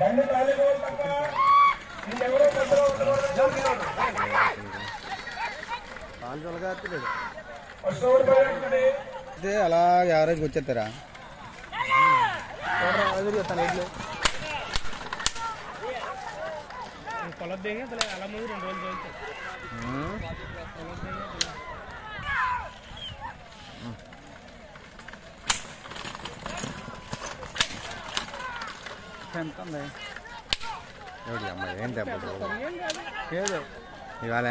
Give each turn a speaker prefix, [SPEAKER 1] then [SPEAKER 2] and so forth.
[SPEAKER 1] బండి ఖాళీ తప్ప ఇంకెవరో మధ్యలో ఉండకూడదు.
[SPEAKER 2] వచ్చేస్తారా
[SPEAKER 3] అలా ముందు రెండు రోజులు
[SPEAKER 2] ఎంత ఏమిటి అమ్మ ఏం దెబ్బ ఇవాళ?